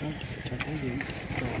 cho cho cái gì còn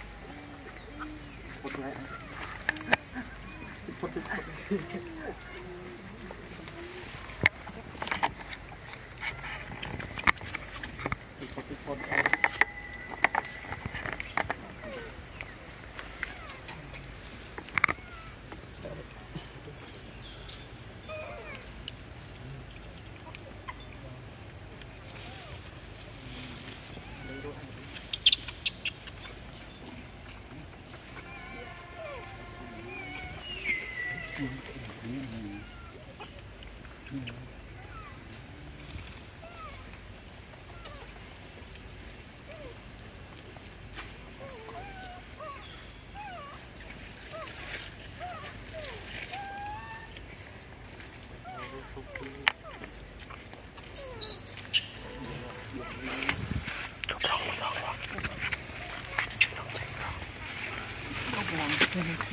ポテポテポテ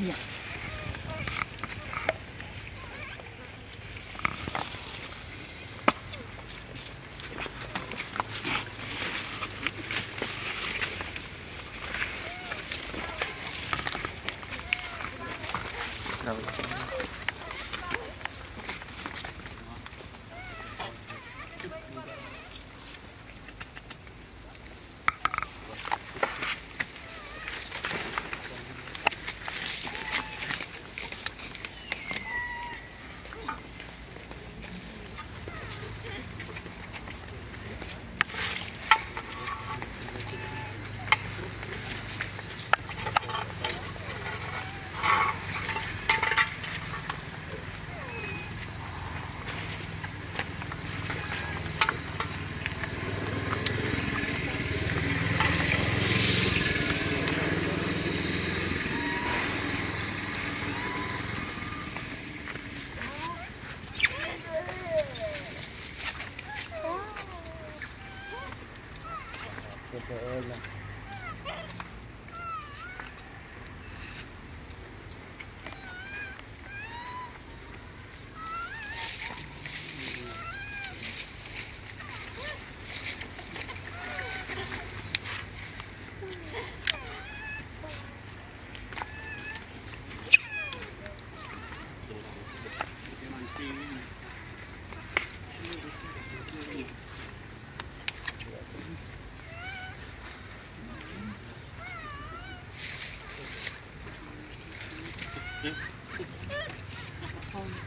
哎呀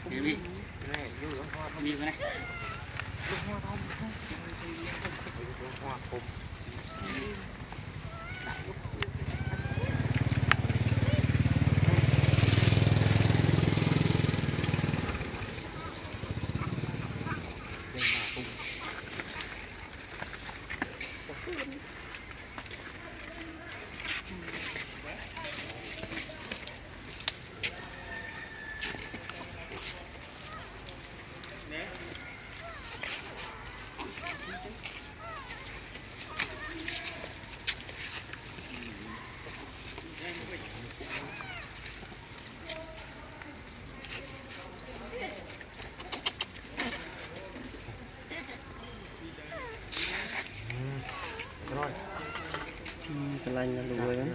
เดี๋ยวพี่มีไหมหลวงพ่อมีไหลวงพ่อผมឡាញ់ដល់លួយហ្នឹង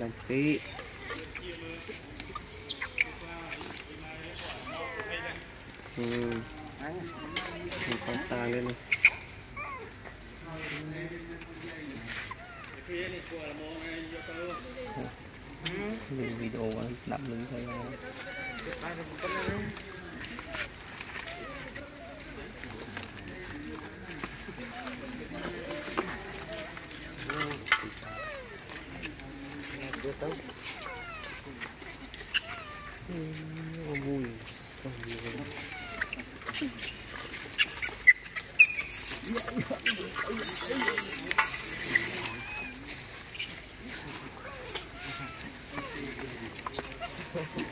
ឡាញ់ពីអឺអញខ្ញុំតាលេនេះវីដេអូស្ដាប់លឺទៅហើយ Thank you.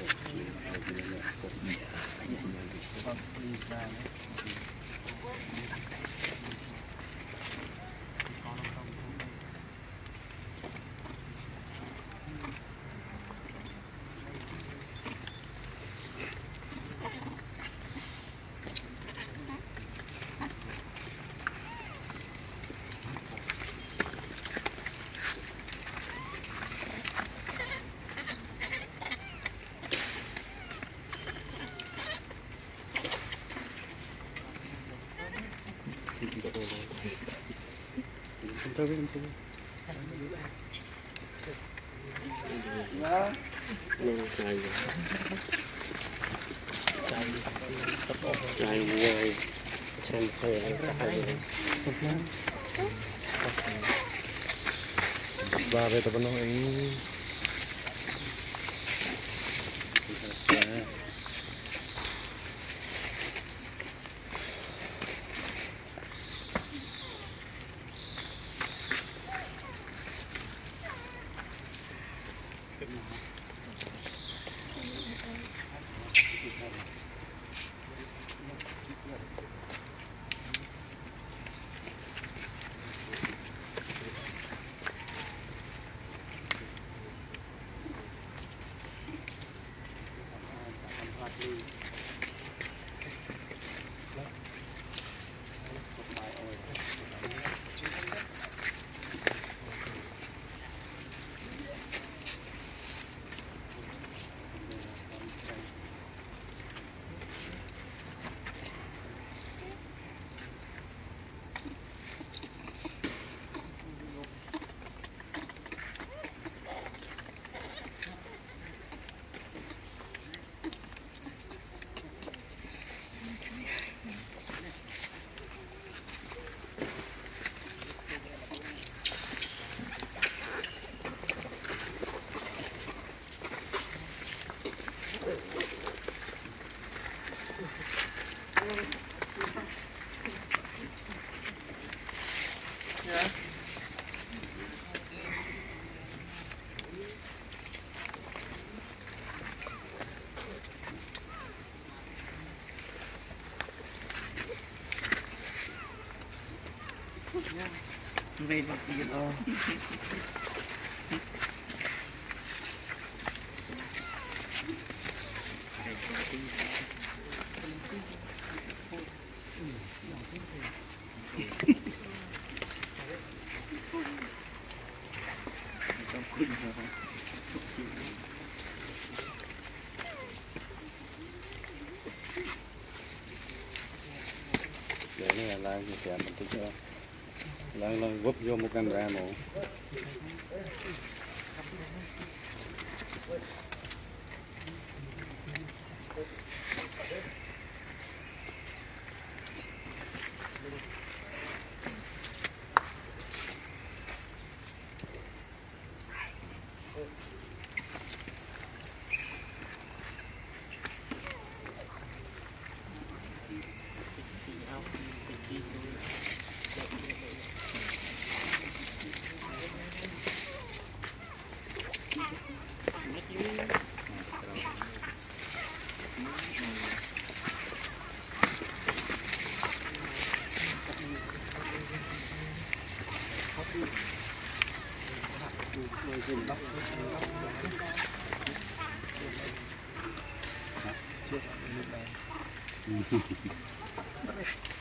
Thank you. tapi untuk Mas babe ito pa nung ini. 没毛病咯。lần lần vấp vô một cành ra một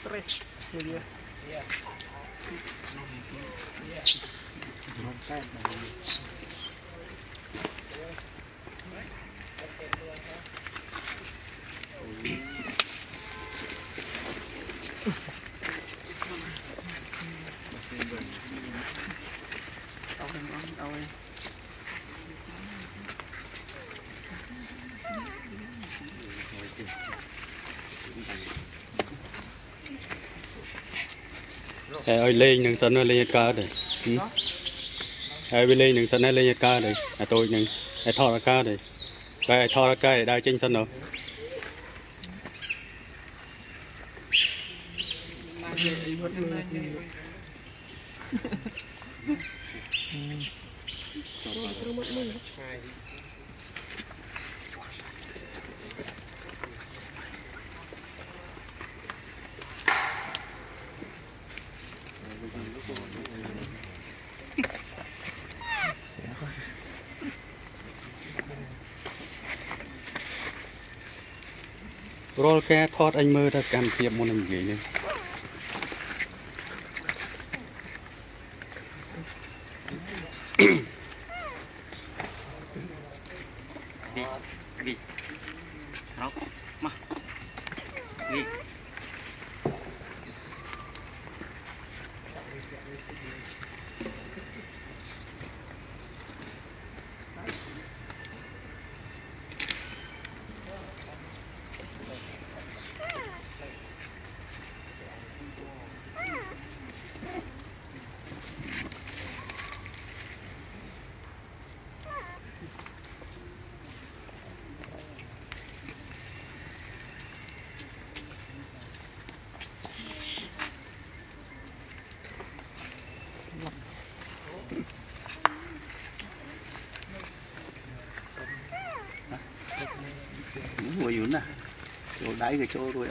good you? Yeah. Yeah. តែឲ្យលេងនឹងសិនលេងកើតទេហើយវាលេងនឹងសិនលេងកើតទេអាតូចនឹងឲ្យថតអាកើតទេតែឲ្យថតអាកើតឲ្យដើរចេញសិនទៅចូលទៅមកមួយឆ្ងាយរាល់ការថតអញមើលតែសកម្មភាពមុននឹងនិយាយនេះនេះនេះ 이웃나 요 나이가 저로